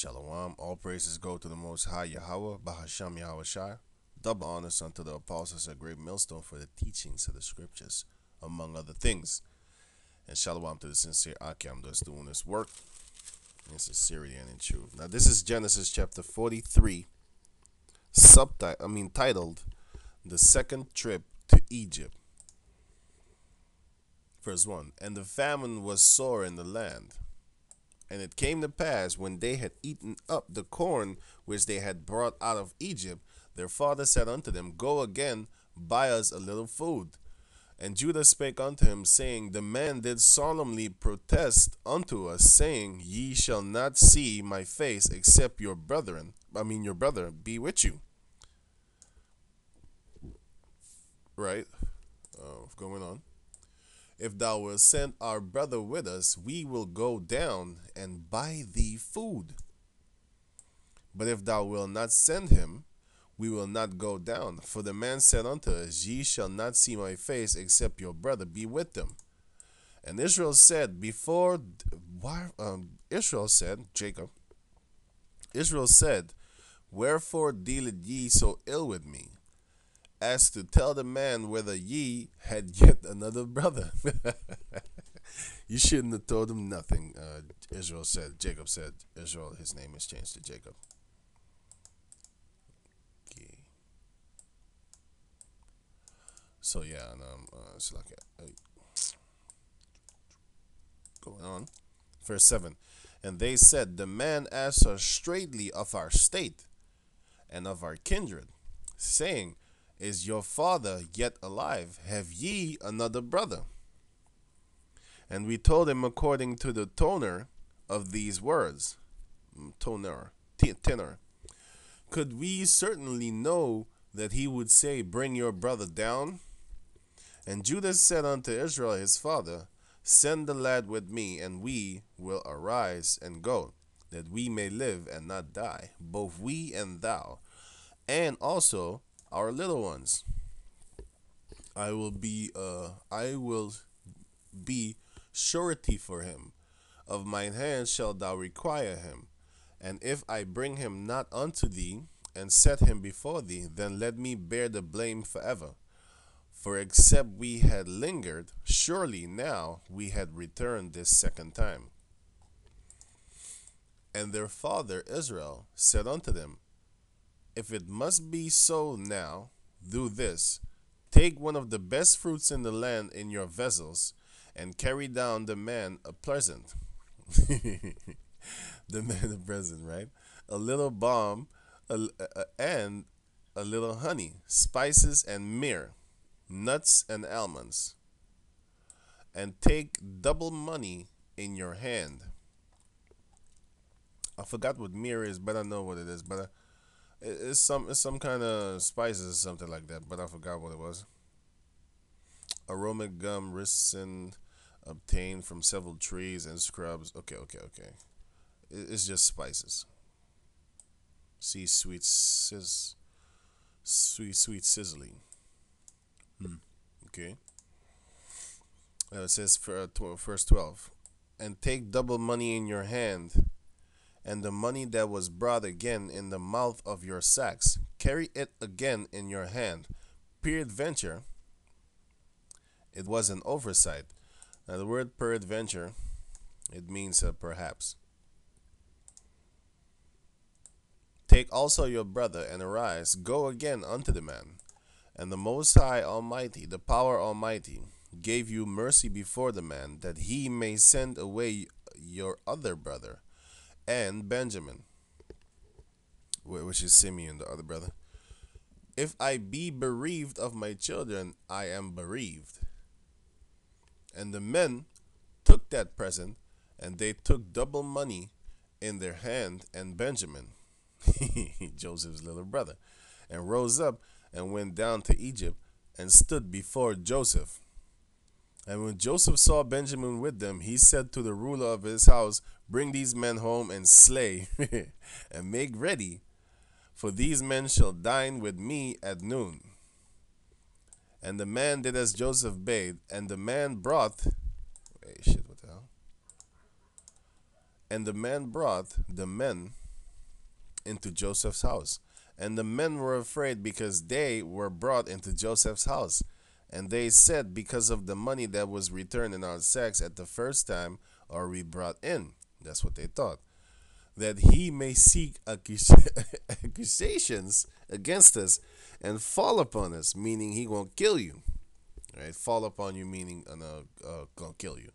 Shalom. All praises go to the Most High Yahweh, Bahasham Yahweh Shai. Double honors unto the apostles a great millstone for the teachings of the scriptures, among other things. And shalom to the sincere Akim that's doing this work in sincerity and in truth. Now, this is Genesis chapter 43, subtitle, I mean, titled The Second Trip to Egypt. Verse 1 And the famine was sore in the land and it came to pass when they had eaten up the corn which they had brought out of Egypt, their father said unto them, Go again, buy us a little food. And Judah spake unto him, saying, The man did solemnly protest unto us, saying, Ye shall not see my face, except your brethren, I mean your brother, be with you. Right? Uh, going on. If thou wilt send our brother with us, we will go down and buy thee food. But if thou wilt not send him, we will not go down. For the man said unto us, Ye shall not see my face, except your brother be with them. And Israel said, Before um, Israel said, Jacob, Israel said, Wherefore dealed ye so ill with me? As to tell the man whether ye had yet another brother. you shouldn't have told him nothing, uh, Israel said. Jacob said, Israel, his name is changed to Jacob. Okay. So, yeah, and, um, uh, it's like, uh, going on. Verse 7 And they said, The man asked us straightly of our state and of our kindred, saying, is your father yet alive? Have ye another brother? And we told him according to the toner of these words. Mm, toner, tenor. Could we certainly know that he would say, Bring your brother down? And Judas said unto Israel his father, Send the lad with me, and we will arise and go, that we may live and not die, both we and thou. And also our little ones. I will be uh I will be surety for him. Of mine hand shalt thou require him. And if I bring him not unto thee, and set him before thee, then let me bear the blame forever. For except we had lingered, surely now we had returned this second time. And their father Israel said unto them, if it must be so now, do this take one of the best fruits in the land in your vessels, and carry down the man a present. the man a present, right? A little balm a, a, and a little honey, spices and myrrh, nuts and almonds. And take double money in your hand. I forgot what myrrh is, but I know what it is. But uh, it's some it's some kind of spices or something like that, but I forgot what it was. Aromatic gum ricin obtained from several trees and scrubs. Okay, okay, okay. It's just spices. See sweet sizz sweet sweet sizzling. Hmm. Okay. Uh, it says for uh, tw- verse 12 and take double money in your hand and the money that was brought again in the mouth of your sacks. Carry it again in your hand. Peradventure, it was an oversight. Now, the word peradventure, it means uh, perhaps. Take also your brother and arise, go again unto the man. And the Most High Almighty, the Power Almighty, gave you mercy before the man, that he may send away your other brother and Benjamin, which is Simeon, the other brother. If I be bereaved of my children, I am bereaved. And the men took that present, and they took double money in their hand, and Benjamin, Joseph's little brother, and rose up and went down to Egypt and stood before Joseph. And when Joseph saw Benjamin with them, he said to the ruler of his house, Bring these men home and slay, and make ready, for these men shall dine with me at noon. And the man did as Joseph bade, and the man brought. Wait, shit, what the hell? And the man brought the men into Joseph's house. And the men were afraid because they were brought into Joseph's house. And they said, Because of the money that was returned in our sacks at the first time, are we brought in? That's what they thought. That he may seek accusations against us and fall upon us, meaning he won't kill you. Right? Fall upon you, meaning uh, uh, gonna kill you.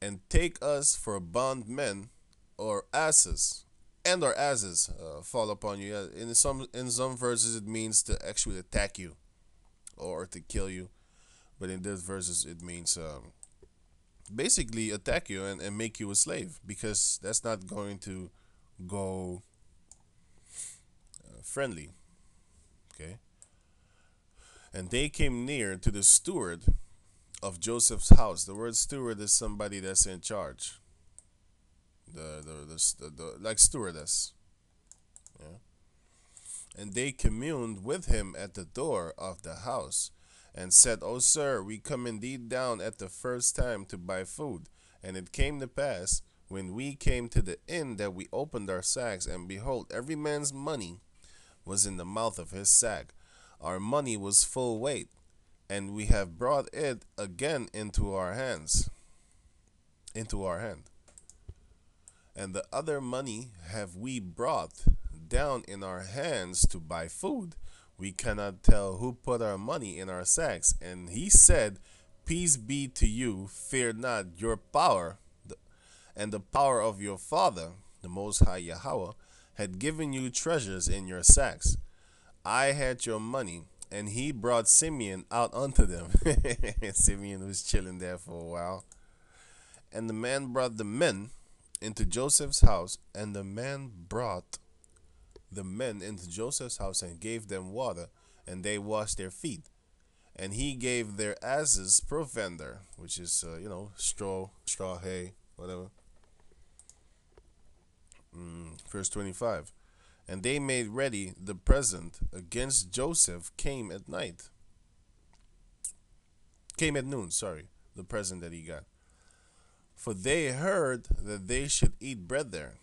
And take us for bondmen or asses and or asses uh, fall upon you. In some in some verses, it means to actually attack you or to kill you, but in this verses, it means um, basically attack you and, and make you a slave because that's not going to go uh, friendly. Okay. And they came near to the steward of Joseph's house. The word steward is somebody that's in charge. The the the, the, the like stewardess. And they communed with him at the door of the house and said, O sir, we come indeed down at the first time to buy food. And it came to pass, when we came to the inn, that we opened our sacks, and behold, every man's money was in the mouth of his sack. Our money was full weight, and we have brought it again into our hands. Into our hand. And the other money have we brought down in our hands to buy food we cannot tell who put our money in our sacks. And he said, Peace be to you, fear not your power, and the power of your father, the Most High Yahweh, had given you treasures in your sacks. I had your money, and he brought Simeon out unto them. Simeon was chilling there for a while. And the man brought the men into Joseph's house, and the man brought the men into Joseph's house and gave them water, and they washed their feet. And he gave their asses provender, which is, uh, you know, straw, straw, hay, whatever. Mm, verse 25. And they made ready the present against Joseph came at night. Came at noon, sorry, the present that he got. For they heard that they should eat bread there.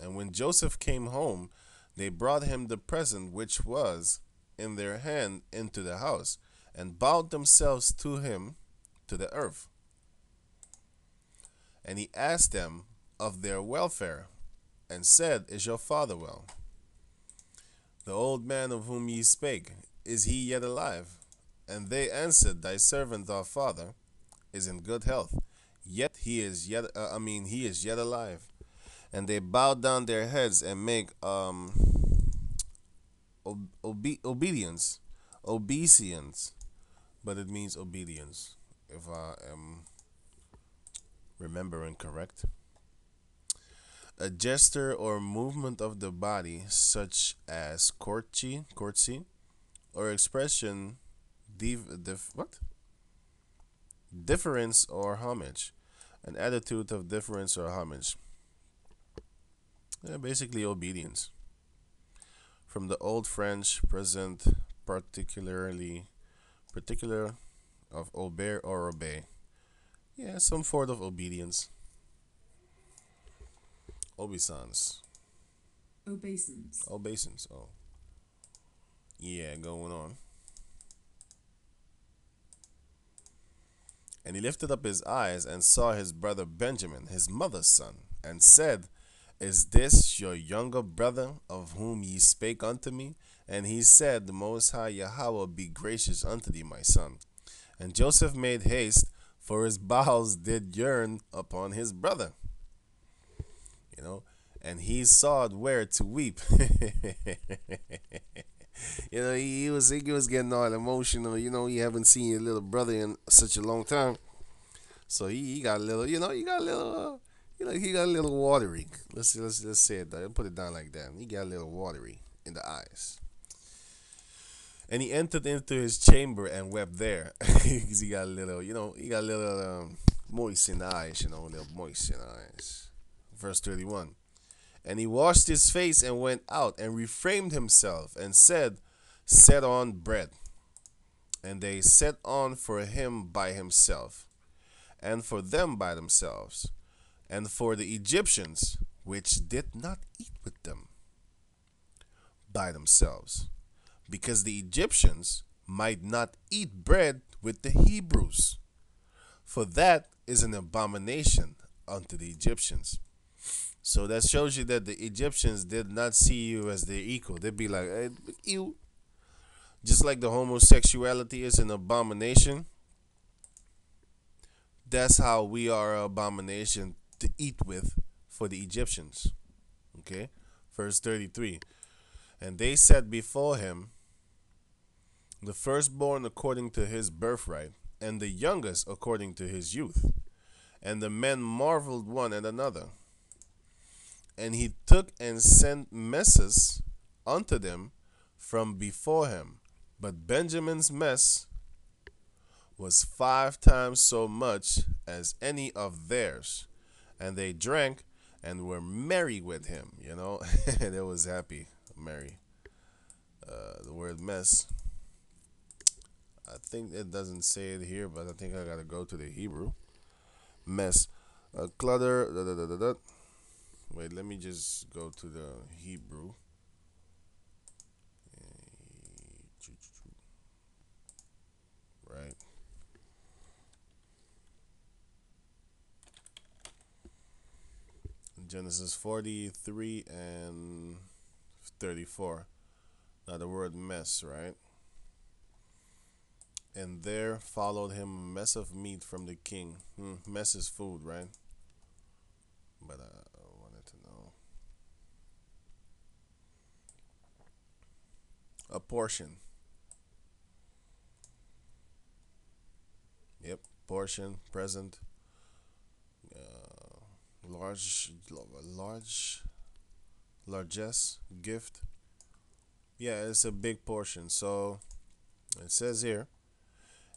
And when Joseph came home, they brought him the present which was in their hand into the house, and bowed themselves to him to the earth. And he asked them of their welfare, and said, Is your father well? The old man of whom ye spake, is he yet alive? And they answered, Thy servant our father is in good health, yet he is yet uh, I mean he is yet alive and they bowed down their heads and make um obe- obedience. Obeisance. But it means obedience if i am remembering correct. A gesture or movement of the body such as courtesy courtesy or expression div, div, what? Difference or homage. An attitude of difference or homage. Yeah, basically obedience. From the Old French present particularly particular of obey or obey. Yeah, some form of obedience. Obeisance. Obeisance. Obeisance. Oh. Yeah, going on. And he lifted up his eyes and saw his brother Benjamin, his mother's son, and said, is this your younger brother of whom ye spake unto me? And he said, The Most High Yahweh be gracious unto thee, my son. And Joseph made haste, for his bowels did yearn upon his brother. You know, and he sought where to weep. you know, he, was he was getting all emotional. You know, he haven't seen your little brother in such a long time, so he, he got a little. You know, he got a little. Uh, He like he got a little watery. Let's let's let's say it. I'll put it down like that. He got a little watery in the eyes. And he entered into his chamber and wept there, because he got a little, you know, he got a little um, moist in the eyes, you know, a little moist in the eyes. Verse thirty-one. And he washed his face and went out and reframed himself and said, Set on bread. And they set on for him by himself, and for them by themselves and for the Egyptians which did not eat with them by themselves, because the Egyptians might not eat bread with the Hebrews, for that is an abomination unto the Egyptians. So that shows you that the Egyptians did not see you as their equal. They'd be like, hey, you. Just like the homosexuality is an abomination, that's how we are an abomination to eat with for the Egyptians. Okay? Verse 33. And they set before him the firstborn according to his birthright, and the youngest according to his youth. And the men marveled one at another. And he took and sent messes unto them from before him. But Benjamin's mess was five times so much as any of theirs. And they drank and were merry with him. You know, they was happy, merry. Uh, the word mess. I think it doesn't say it here, but I think I gotta go to the Hebrew. Mess, uh, clutter. Da, da, da, Wait, let me just go to the Hebrew. Right. Genesis 43 and 34. Now the word mess, right? And there followed him a mess of meat from the king. Hmm, mess is food, right? But uh, I wanted to know. A portion. Yep, portion, present. Large, large, largesse, gift. Yeah, it's a big portion. So it says here,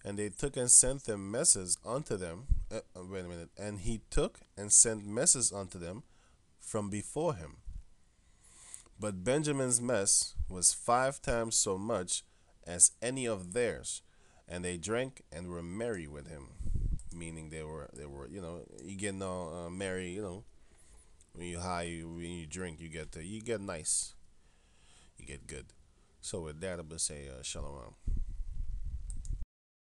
and they took and sent them messes unto them. Uh, uh, wait a minute. And he took and sent messes unto them from before him. But Benjamin's mess was five times so much as any of theirs, and they drank and were merry with him. Meaning they were they were you know you get no uh, merry you know when you high when you drink you get you get nice you get good. So with that, I'm gonna say uh, shalom.